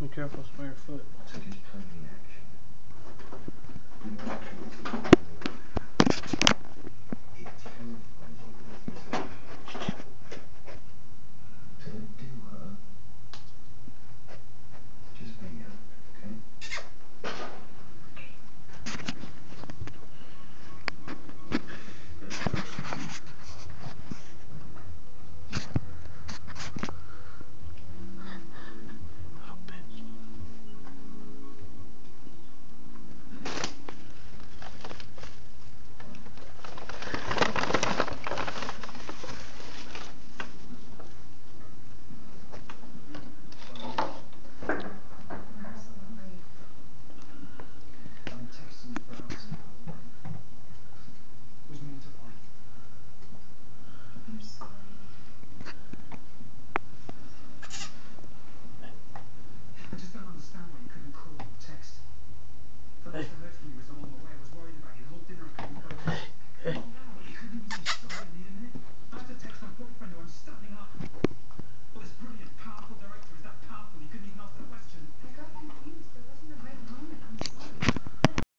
Be careful, spare your foot. summer.